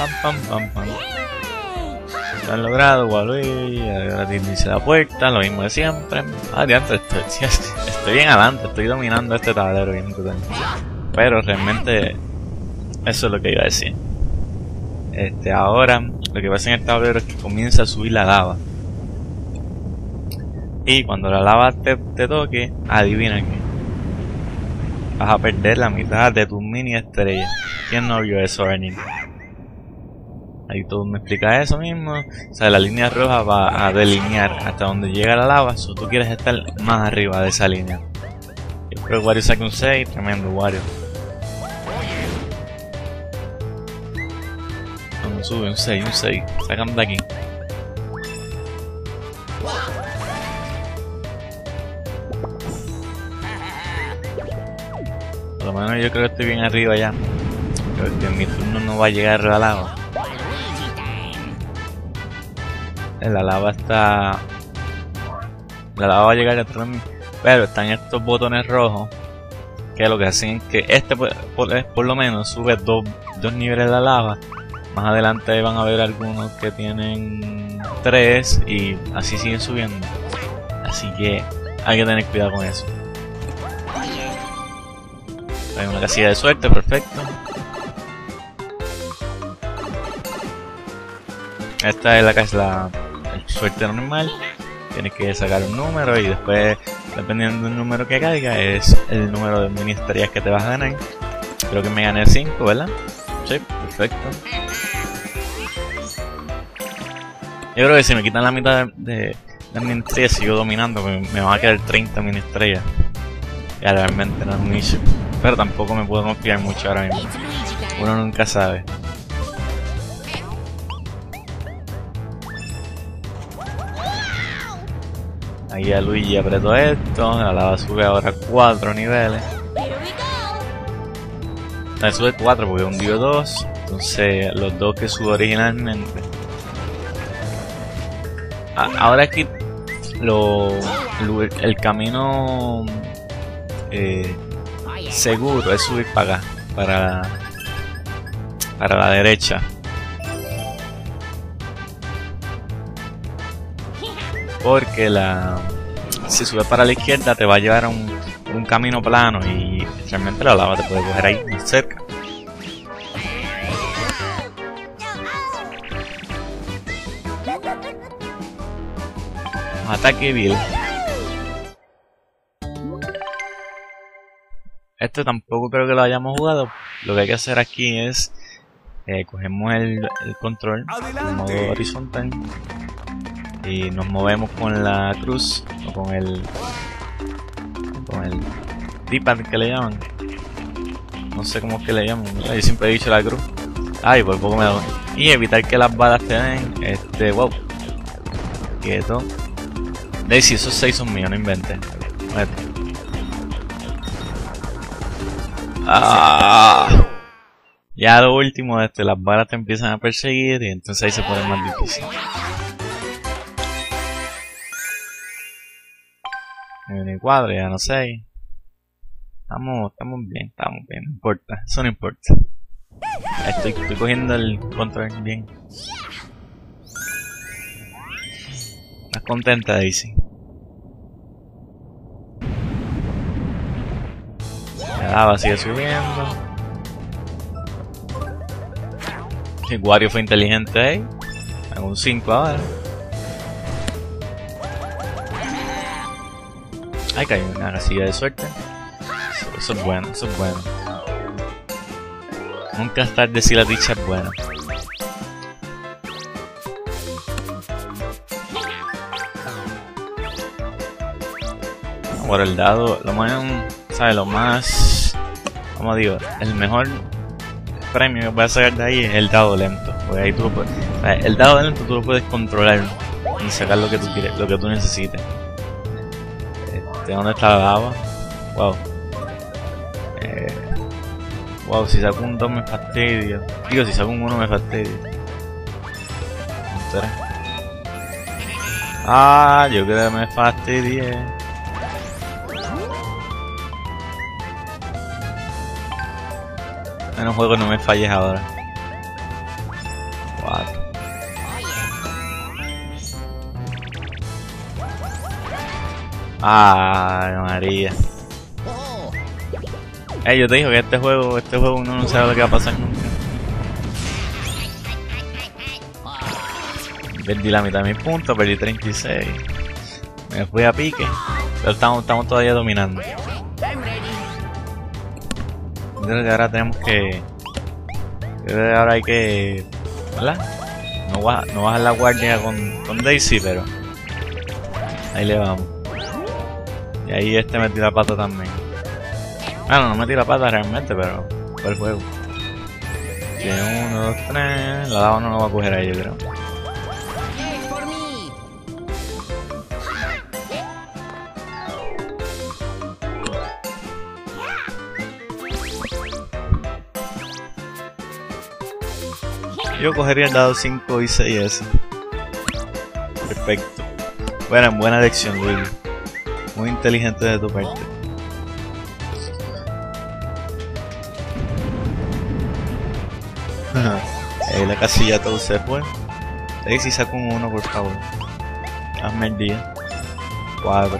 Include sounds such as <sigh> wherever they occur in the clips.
Pam, pam, pam, pam. Lo han logrado, Waluigi, ahora la puerta, lo mismo de siempre. Ah, diantre, <laughs> estoy, estoy bien adelante, estoy dominando este tablero bien brutal. Pero realmente, eso es lo que iba a decir. Este, ahora, lo que pasa en el tablero es que comienza a subir la lava. Y cuando la lava te, toque, adivina qué. Vas a perder la mitad de tu mini estrella. ¿Quién no vio eso, Ernie? Ahí todo me explica eso mismo. O sea, la línea roja va a delinear hasta donde llega la lava. So, tú quieres estar más arriba de esa línea. Yo creo que Wario saque un 6. Tremendo Wario. Vamos, sube un 6, un 6. Sácame de aquí. Por lo menos yo creo que estoy bien arriba ya. Creo que en mi turno no va a llegar la lava. La lava está... La lava va a llegar detrás de mí. Pero están estos botones rojos. Que lo que hacen es que este por, por, por lo menos sube dos, dos niveles de la lava. Más adelante van a ver algunos que tienen tres y así siguen subiendo. Así que hay que tener cuidado con eso. Hay una casilla de suerte, perfecto. Esta es la la suerte normal. Tienes que sacar un número y después, dependiendo del número que caiga, es el número de mini estrellas que te vas a ganar. Creo que me gané 5, ¿verdad? Sí, perfecto. Yo creo que si me quitan la mitad de, de, mini estrellas, sigo dominando, me, me van a quedar 30 mini estrellas. Ya realmente no es un issue. Pero tampoco me puedo confiar mucho ahora mismo. Uno nunca sabe. Ahí a Luigi apretó esto, la lava sube ahora 4 niveles. La sube 4 porque hundió 2. Entonces los dos que sube originalmente. ahora aquí lo, el camino eh, seguro es subir para acá, para, para la derecha. Porque la si subes para la izquierda te va a llevar a un, un camino plano y realmente la lava te puede coger ahí más cerca. Ataque Bill. Este tampoco creo que lo hayamos jugado. Lo que hay que hacer aquí es eh, cogemos el, el control en modo horizontal y nos movemos con la cruz o con el con el D-pad que le llaman. No sé cómo es que le llaman yo siempre he dicho la cruz. Ay por poco me da y evitar que las balas te den este wow. Quieto. Daisy esos seis son míos no inventes. Ah. Ya lo último este las balas te empiezan a perseguir y entonces ahí se pone más difícil cuadro, ya no sé. Estamos, estamos bien, estamos bien, no importa, eso no importa. Estoy, estoy cogiendo el control bien. ¿Estás contenta, Daisy? La lava sigue subiendo. El Wario fue inteligente ahí. Hago un 5 ahora. Ay, que hay una casilla de suerte. Eso, es bueno, eso es bueno. Nunca es tarde si la dicha es buena. Por el dado, lo más, ¿sabes? Lo más, como digo, el mejor premio que puedes sacar de ahí es el dado lento. Porque ahí tú lo puedes, el dado lento tú lo puedes controlar y sacar lo que tú quieres, lo que tú necesites. ¿Dónde está la lava? Wow. Eh, wow, si saco un 2 me fastidio. Digo, si saco un 1 me fastidio. Un 3. Ah, yo creo que me fastidié. En un juego no me falles ahora. Ay, María. Eh, yo te digo que este juego, este juego uno no sabe lo que va a pasar nunca. Perdí la mitad de mis puntos, perdí 36. Me fui a pique. Pero estamos, estamos todavía dominando. Creo que ahora tenemos que... Creo que ahora hay que... ¿Verdad? No, baja, no bajar la guardia con, con Daisy, pero... Ahí le vamos. Y ahí este me tira pata también. Bueno, no me tira pata realmente, pero... Fue el juego. Tiene uno, dos, tres... La lava no lo va a coger ahí, yo creo. Yo cogería el dado 5 y 6 ese. Perfecto. Buena, buena elección, Luis. Muy inteligente de tu parte. Ahí la casilla todo se fue. Si saco un 1 por favor. Hazme el día. 4.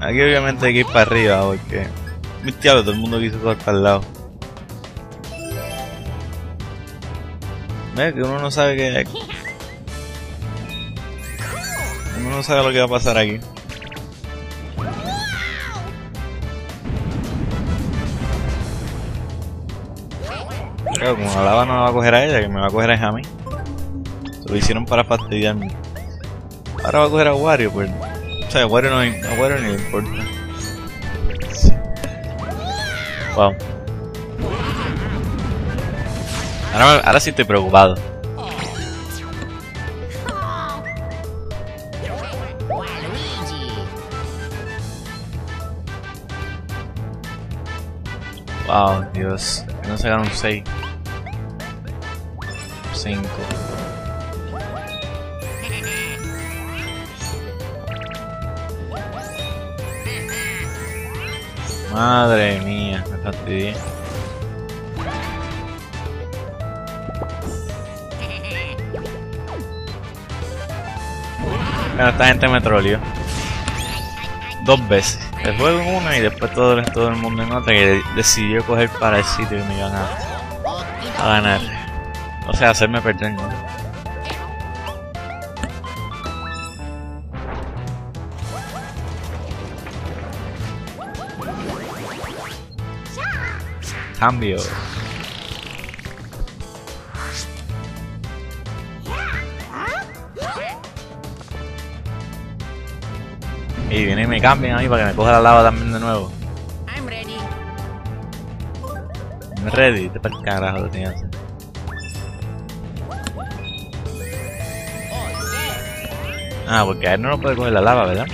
Aquí obviamente hay que ir para arriba porque... Mi diablo, todo el mundo quiso correr para el lado. Que uno no sabe que... Uno no sabe lo que va a pasar aquí. Claro, como la lava no la va a coger a ella, que me va a coger a mí. Se lo hicieron para fastidiarme. Ahora va a coger a Wario, pues. O sea, a Wario no, a Wario ni le importa. Wow. Ahora, ahora sí estoy preocupado. Wow, Dios. No se un 6. 5. Madre mía, me fastidié. Bueno, esta gente me troleó. Dos veces. El juego en una y después todo, todo el mundo en otra que decidió coger para el sitio que me iban a, a ganar. O sea, hacerme perder, ¿no? Cambio. Y viene y me cambian a mí para que me coja la lava también de nuevo. I'm ready. I'm ready, te para el carajo lo tenía hacer. Ah, porque a él no lo puede coger la lava, ¿verdad?